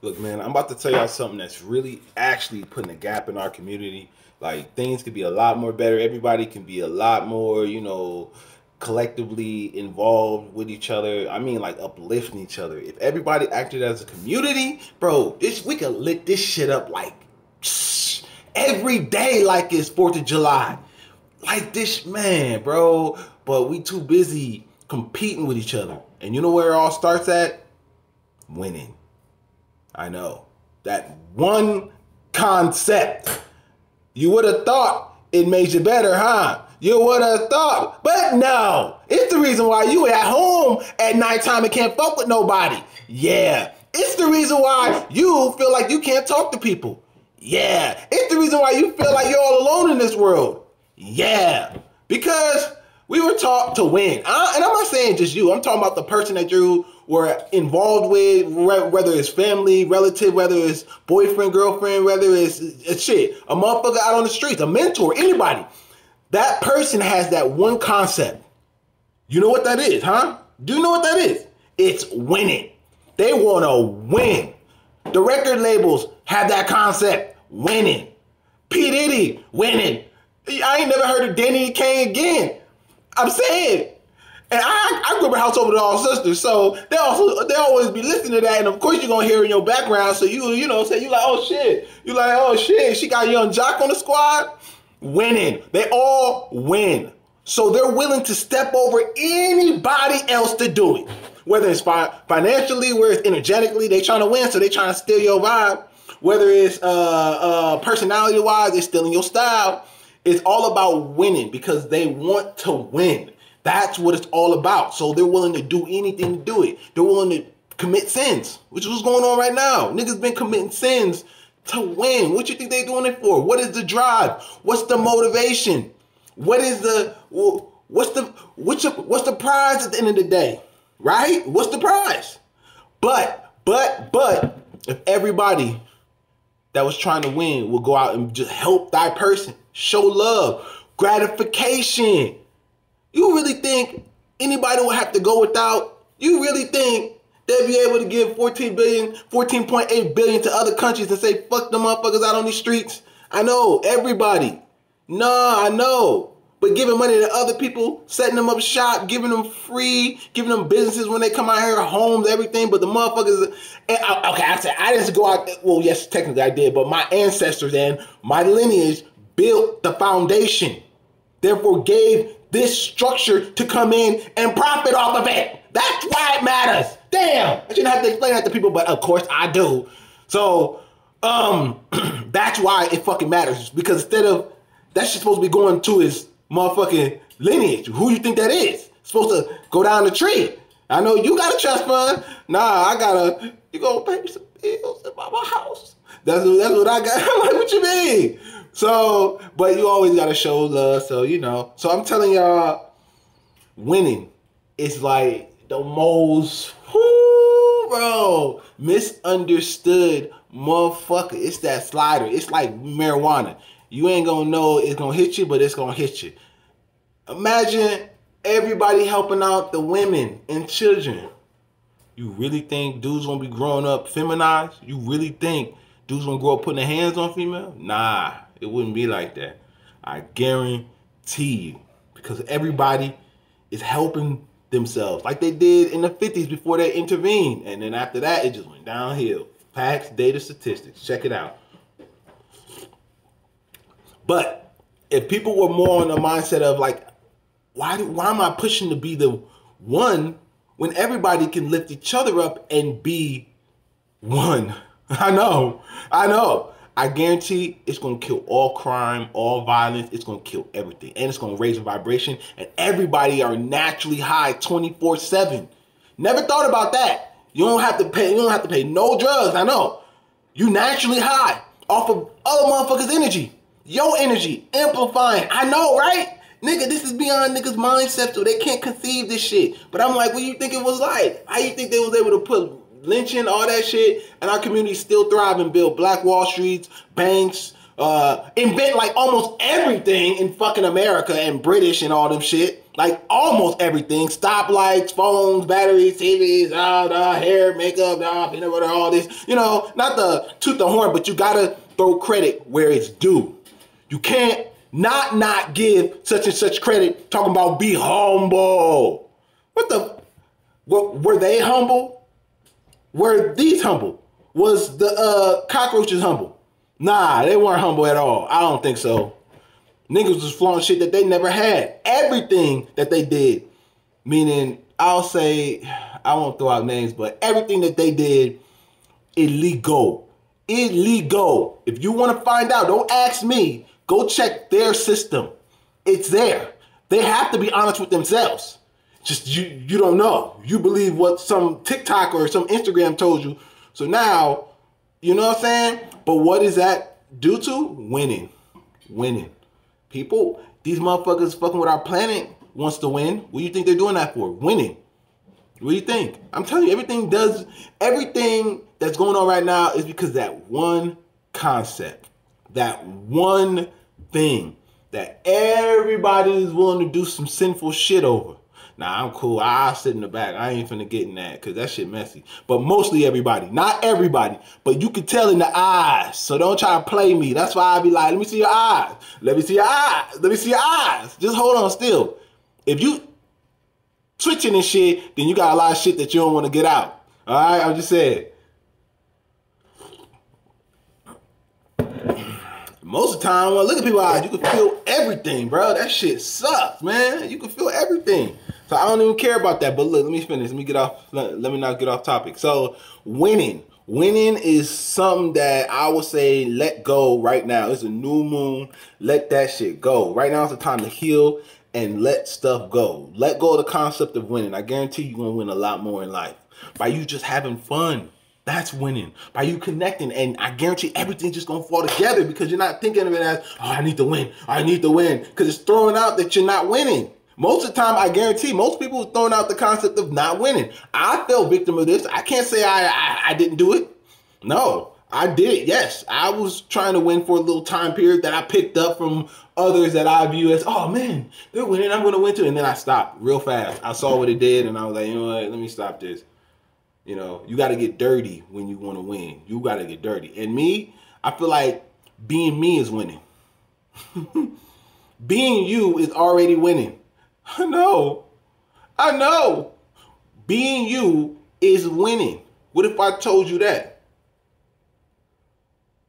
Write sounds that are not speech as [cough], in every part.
Look, man, I'm about to tell y'all something that's really actually putting a gap in our community. Like things could be a lot more better. Everybody can be a lot more, you know, collectively involved with each other. I mean, like uplifting each other. If everybody acted as a community, bro, this we could lit this shit up like [sniffs] every day, like it's Fourth of July, like this, man, bro. But we too busy competing with each other, and you know where it all starts at? Winning. I know that one concept. You would have thought it made you better, huh? You would have thought, but no. It's the reason why you at home at nighttime and can't fuck with nobody. Yeah. It's the reason why you feel like you can't talk to people. Yeah. It's the reason why you feel like you're all alone in this world. Yeah. Because we were taught to win. Uh, and I'm not saying just you. I'm talking about the person that you were involved with, whether it's family, relative, whether it's boyfriend, girlfriend, whether it's, it's shit, a motherfucker out on the streets, a mentor, anybody. That person has that one concept. You know what that is, huh? Do you know what that is? It's winning. They want to win. The record labels have that concept, winning. P. Diddy, winning. I ain't never heard of Danity Kane again. I'm saying. And I, I grew up in a household with all sisters, so they also they always be listening to that, and of course you're gonna hear in your background. So you you know say you like oh shit, you like oh shit, she got Yung Joc on the squad winning. They all win. So they're willing to step over anybody else to do it. Whether it's fi- financially, whether it's energetically, they trying to win, so they trying to steal your vibe. Whether it's uh, uh, personality wise, they're stealing your style. It's all about winning because they want to win. That's what it's all about. So they're willing to do anything to do it. They're willing to commit sins, which is what's going on right now. Niggas been committing sins to win. What you think they doing it for? What is the drive? What's the motivation? What is the what's the what's the, what's the prize at the end of the day? Right? What's the prize? But but but if everybody that was trying to win will go out and just help that person, show love, gratification. You really think anybody will have to go without? You really think They'll be able to give 14 billion, 14.8 billion to other countries and say, fuck them motherfuckers out on these streets. I know, everybody. Nah, I know. But giving money to other people, setting them up shop, giving them free, giving them businesses when they come out here, homes, everything. But the motherfuckers, I, uh, okay, I said I didn't go out. Well, yes, technically I did, but my ancestors and my lineage built the foundation. Therefore, gave this structure to come in and profit off of it. That's why it matters. Damn, I shouldn't have to explain that to people, but of course I do. So, um, [clears throat] that's why it fucking matters because instead of that's supposed to be going to his motherfucking lineage. Who you think that is? supposed to go down the tree. I know you got a trust fund. Nah, I gotta. You gonna pay me some bills in my house. That's that's what I got. [laughs] I'm like, what you mean? So, but you always gotta show love. So you know. So I'm telling y'all, winning is like the most, whoo, bro, misunderstood motherfucker. It's that slider. It's like marijuana. You ain't gonna know it's gonna hit you, but it's gonna hit you. Imagine everybody helping out the women and children. You really think dudes gonna be growing up feminized? You really think dudes gonna grow up putting their hands on female? Nah, it wouldn't be like that. I guarantee you. Because everybody is helping themselves like they did in the 50s before they intervened. And then after that, it just went downhill. Facts, data, statistics. Check it out. But if people were more on the mindset of like, why do, why am I pushing to be the one when everybody can lift each other up and be one? [laughs] I know, I know. I guarantee it's gonna kill all crime, all violence. It's gonna kill everything, and it's gonna raise the vibration. And everybody are naturally high, twenty four seven. Never thought about that. You don't have to pay. You don't have to pay no drugs. I know. You naturally high off of other motherfuckers' energy. Your energy amplifying. I know, right? Nigga, this is beyond niggas' mindset, so they can't conceive this shit. But I'm like, what do you think it was like? How you think they was able to put lynching, all that shit, and our community still thrive and build black Wall Streets, banks, uh, invent like almost everything in fucking America and British and all them shit. Like almost everything. Stoplights, phones, batteries, TVs, uh, uh, hair, makeup, uh, peanut butter, all this. You know, not the toot the horn, but you gotta throw credit where it's due. You can't not not give such and such credit talking about be humble. What the were they humble? Were these humble? Was the uh, cockroaches humble? Nah, they weren't humble at all. I don't think so. Niggas was flaunting shit that they never had. Everything that they did, meaning I'll say, I won't throw out names, but everything that they did, illegal. Illegal. If you want to find out, don't ask me. Go check their system. It's there. They have to be honest with themselves. Just you you don't know. You believe what some TikTok or some Instagram told you. So now, you know what I'm saying? But what is that due to? Winning. Winning. People, these motherfuckers fucking with our planet wants to win. What do you think they're doing that for? Winning. What do you think? I'm telling you, everything does everything that's going on right now is because that one concept, that one thing that everybody is willing to do some sinful shit over. Now I'm cool. I sit in the back. I ain't finna get in that because that shit messy. But mostly everybody, not everybody, but you can tell in the eyes. So don't try to play me. That's why I be like, let me see your eyes. Let me see your eyes. Let me see your eyes. Just hold on still. If you twitching and shit, then you got a lot of shit that you don't want to get out. All right, I'm just saying. Most of the time, when I look at people's eyes, you can feel everything, bro. That shit sucks, man. You can feel everything. So I don't even care about that. But look, let me finish. Let me get off. Let, let me not get off topic. So winning, winning is something that I would say let go right now. It's a new moon. Let that shit go. Right now is the time to heal and let stuff go. Let go of the concept of winning. I guarantee you're gonna win a lot more in life by you just having fun. That's winning. By you connecting, and I guarantee everything's just gonna fall together because you're not thinking of it as, oh, I need to win, I need to win. Because it's throwing out that you're not winning. Most of the time, I guarantee most people are throwing out the concept of not winning. I fell victim of this. I can't say I, I, I didn't do it. No, I did. Yes, I was trying to win for a little time period that I picked up from others that I view as, oh man, they're winning. I'm to win too. And then I stopped real fast. I saw what it did, and I was like, you know what? Let me stop this. You know, you got to get dirty when you want to win. You got to get dirty. And me, I feel like being me is winning. [laughs] being you is already winning. I know. I know. Being you is winning. What if I told you that?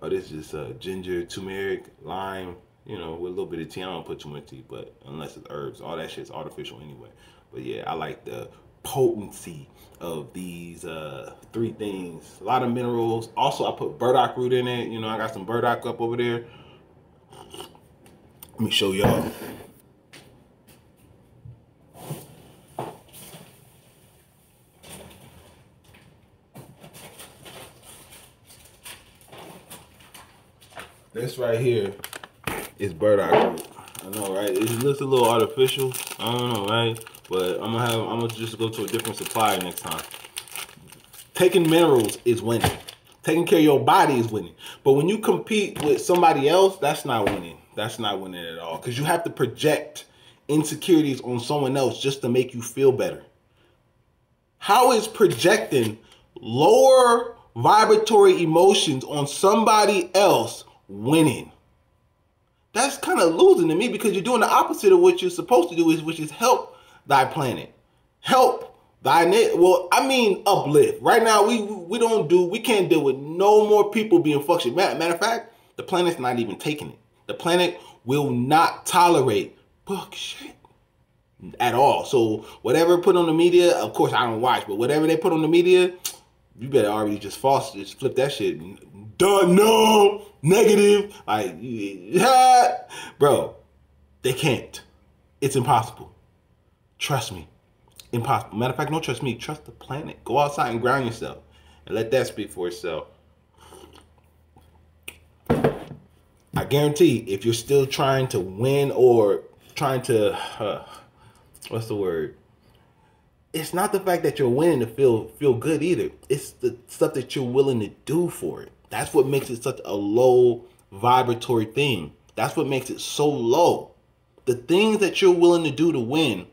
Oh, this is uh, ginger, turmeric, lime, you know, with a little bit of tea. I don't put too much tea, but unless it's herbs, all that shit's artificial anyway. But yeah, I like the potency of these uh, three things. A lot of minerals. Also, I put burdock root in it. You know, I got some burdock up over there. Let me show y'all. This right here is burdock root. I know, right? It looks a little artificial. I don't know, right? But I'm gonna have I'm gonna just go to a different supplier next time. Taking minerals is winning. Taking care of your body is winning. But when you compete with somebody else, that's not winning. That's not winning at all. Because you have to project insecurities on someone else just to make you feel better. How is projecting lower vibratory emotions on somebody else winning. That's kind of losing to me because you're doing the opposite of what you're supposed to do, is which is help thy planet, help thy net. Well, I mean uplift. Right now, we we don't do, we can't deal with no more people being fucked. Matter, matter of fact, the planet's not even taking it. The planet will not tolerate fuck shit at all. So whatever put on the media, of course I don't watch, but whatever they put on the media, you better already just false, just flip that shit. Duh, no, negative. Like, yeah. [laughs] bro, they can't. It's impossible. Trust me. Impossible. Matter of fact, don't trust me. Trust the planet. Go outside and ground yourself and let that speak for itself. I guarantee if you're still trying to win or trying to, uh, what's the word? It's not the fact that you're winning to feel feel good either. It's the stuff that you're willing to do for it. That's what makes it such a low vibratory thing. That's what makes it so low. The things that you're willing to do to win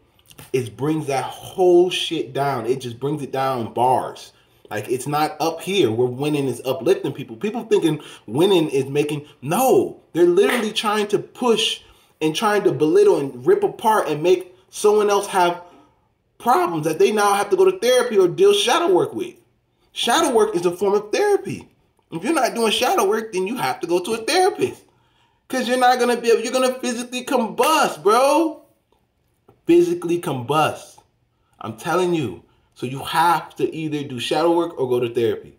it brings that whole shit down. It just brings it down bars. Like it's not up here where winning is uplifting people. People thinking winning is making no. They're literally trying to push and trying to belittle and rip apart and make someone else have problems that they now have to go to therapy or deal shadow work with. Shadow work is a form of therapy. If you're not doing shadow work, then you have to go to a therapist. Cause you're not gonna be able, you're gonna physically combust, bro. Physically combust. I'm telling you. So you have to either do shadow work or go to therapy.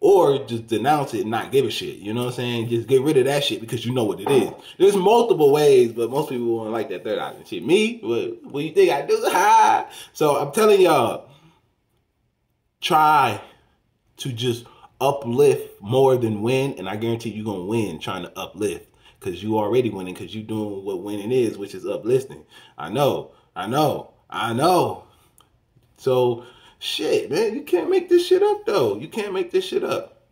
Or just denounce it and not give a shit. You know what I'm saying? Just get rid of that shit because you know what it is. There's multiple ways, but most people won't like that third option shit. Me, what, what you think I do? [laughs] So I'm telling y'all, try to just uplift more than win, and I guarantee you're gonna win trying to uplift because you already winning because you doing what winning is, which is uplifting. I know, I know, I know. So shit, man, you can't make this shit up though. You can't make this shit up.